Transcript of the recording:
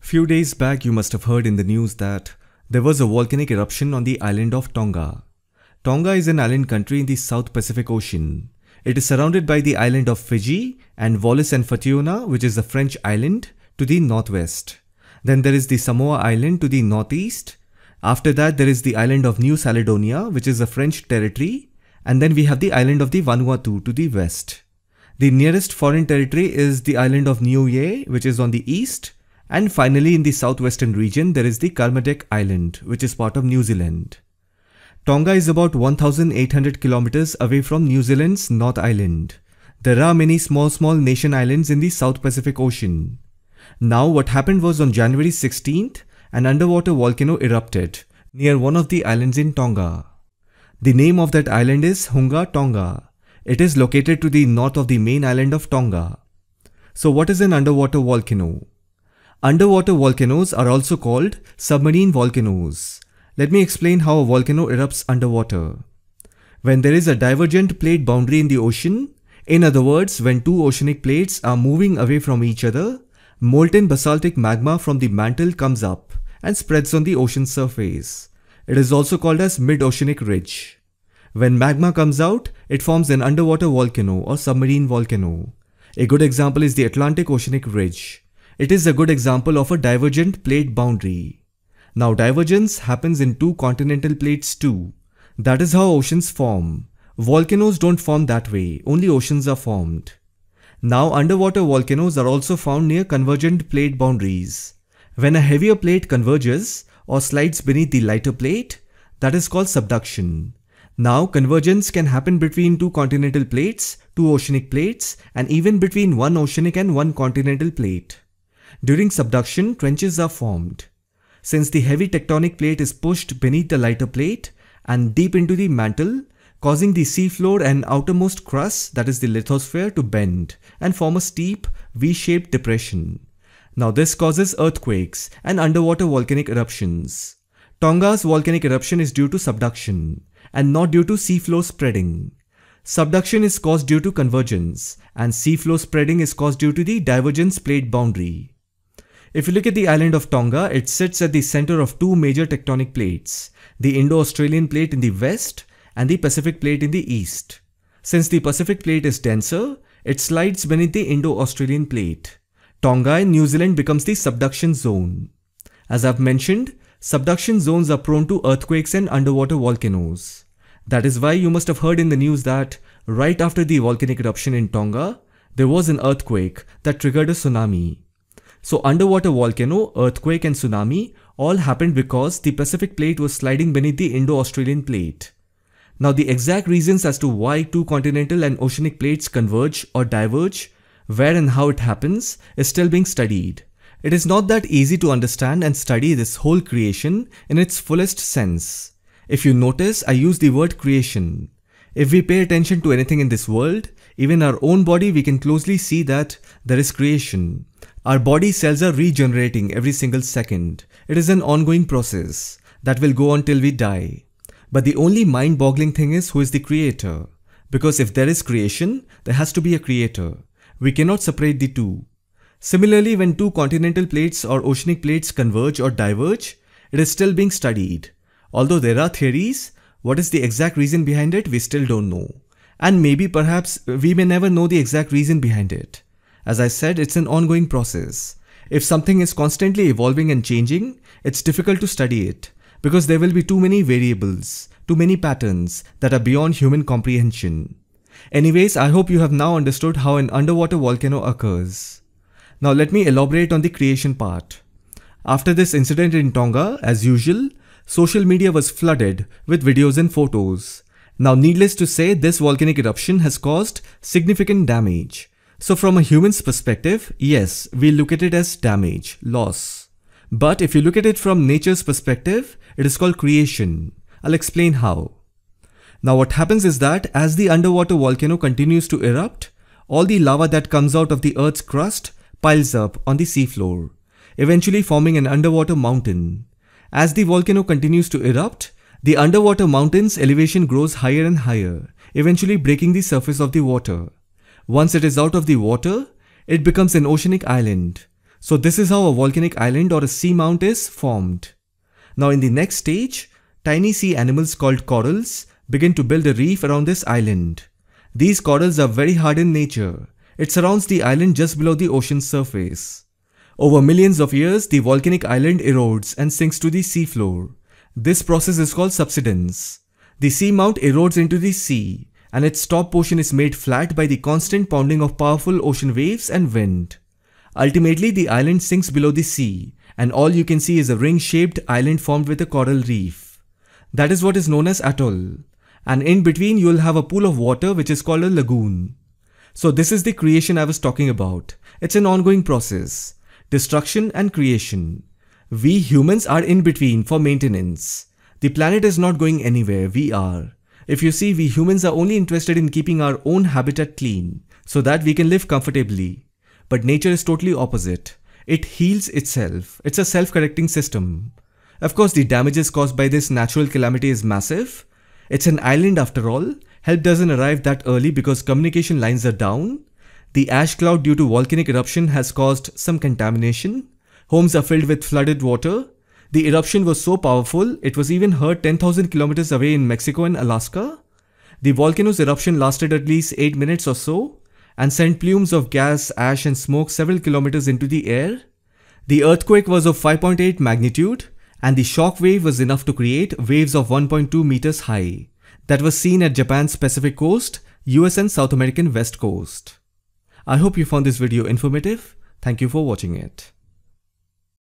Few days back, you must have heard in the news that there was a volcanic eruption on the island of Tonga. Tonga is an island country in the South Pacific Ocean. It is surrounded by the island of Fiji and Wallis and Futuna, which is a French island, to the northwest. Then there is the Samoa Island to the northeast. After that, there is the island of New Caledonia, which is a French territory. And then we have the island of the Vanuatu to the west. The nearest foreign territory is the island of Niue, which is on the east. And finally, in the southwestern region, there is the Kermadec Island, which is part of New Zealand. Tonga is about 1800 kilometers away from New Zealand's North Island. There are many small small nation islands in the South Pacific Ocean. Now what happened was on January 16th, an underwater volcano erupted near one of the islands in Tonga. The name of that island is Hunga Tonga. It is located to the north of the main island of Tonga. So what is an underwater volcano? Underwater volcanoes are also called submarine volcanoes. Let me explain how a volcano erupts underwater. When there is a divergent plate boundary in the ocean, in other words, when two oceanic plates are moving away from each other, molten basaltic magma from the mantle comes up and spreads on the ocean surface. It is also called as mid-oceanic ridge. When magma comes out, it forms an underwater volcano or submarine volcano. A good example is the Atlantic Oceanic Ridge. It is a good example of a divergent plate boundary. Now divergence happens in two continental plates too. That is how oceans form. Volcanoes don't form that way, only oceans are formed. Now underwater volcanoes are also found near convergent plate boundaries. When a heavier plate converges or slides beneath the lighter plate, that is called subduction. Now convergence can happen between two continental plates, two oceanic plates and even between one oceanic and one continental plate. During subduction, trenches are formed. Since the heavy tectonic plate is pushed beneath the lighter plate and deep into the mantle, causing the seafloor and outermost crust, that is the lithosphere, to bend and form a steep, V-shaped depression. Now this causes earthquakes and underwater volcanic eruptions. Tonga's volcanic eruption is due to subduction and not due to seafloor spreading. Subduction is caused due to convergence and seafloor spreading is caused due to the divergence plate boundary. If you look at the island of Tonga, it sits at the center of two major tectonic plates, the Indo-Australian plate in the west and the Pacific plate in the east. Since the Pacific plate is denser, it slides beneath the Indo-Australian plate. Tonga in New Zealand becomes the subduction zone. As I've mentioned, subduction zones are prone to earthquakes and underwater volcanoes. That is why you must have heard in the news that right after the volcanic eruption in Tonga, there was an earthquake that triggered a tsunami. So underwater volcano, earthquake and tsunami all happened because the Pacific plate was sliding beneath the Indo-Australian plate. Now the exact reasons as to why two continental and oceanic plates converge or diverge, where and how it happens, is still being studied. It is not that easy to understand and study this whole creation in its fullest sense. If you notice, I use the word creation. If we pay attention to anything in this world, even our own body, we can closely see that there is creation. Our body cells are regenerating every single second. It is an ongoing process that will go on till we die. But the only mind-boggling thing is who is the creator. Because if there is creation, there has to be a creator. We cannot separate the two. Similarly, when two continental plates or oceanic plates converge or diverge, it is still being studied. Although there are theories, what is the exact reason behind it, we still don't know. And maybe perhaps we may never know the exact reason behind it. As I said, it's an ongoing process. If something is constantly evolving and changing, it's difficult to study it because there will be too many variables, too many patterns that are beyond human comprehension. Anyways, I hope you have now understood how an underwater volcano occurs. Now let me elaborate on the creation part. After this incident in Tonga, as usual, social media was flooded with videos and photos. Now needless to say, this volcanic eruption has caused significant damage. So from a human's perspective, yes, we look at it as damage, loss. But if you look at it from nature's perspective, it is called creation. I'll explain how. Now what happens is that as the underwater volcano continues to erupt, all the lava that comes out of the earth's crust piles up on the seafloor, eventually forming an underwater mountain. As the volcano continues to erupt, the underwater mountain's elevation grows higher and higher, eventually breaking the surface of the water. Once it is out of the water, it becomes an oceanic island. So this is how a volcanic island or a seamount is formed. Now in the next stage, tiny sea animals called corals begin to build a reef around this island. These corals are very hard in nature. It surrounds the island just below the ocean surface. Over millions of years, the volcanic island erodes and sinks to the seafloor. This process is called subsidence. The seamount erodes into the sea and its top portion is made flat by the constant pounding of powerful ocean waves and wind. Ultimately, the island sinks below the sea and all you can see is a ring-shaped island formed with a coral reef. That is what is known as atoll. And in between, you will have a pool of water which is called a lagoon. So this is the creation I was talking about. It's an ongoing process. Destruction and creation. We humans are in between for maintenance. The planet is not going anywhere, we are. If you see, we humans are only interested in keeping our own habitat clean, so that we can live comfortably. But nature is totally opposite. It heals itself. It's a self-correcting system. Of course, the damages caused by this natural calamity is massive. It's an island after all. Help doesn't arrive that early because communication lines are down. The ash cloud due to volcanic eruption has caused some contamination. Homes are filled with flooded water. The eruption was so powerful, it was even heard 10,000 kilometers away in Mexico and Alaska. The volcano's eruption lasted at least 8 minutes or so and sent plumes of gas, ash and smoke several kilometers into the air. The earthquake was of 5.8 magnitude and the shock wave was enough to create waves of 1.2 meters high that was seen at Japan's Pacific coast, US and South American west coast. I hope you found this video informative. Thank you for watching it.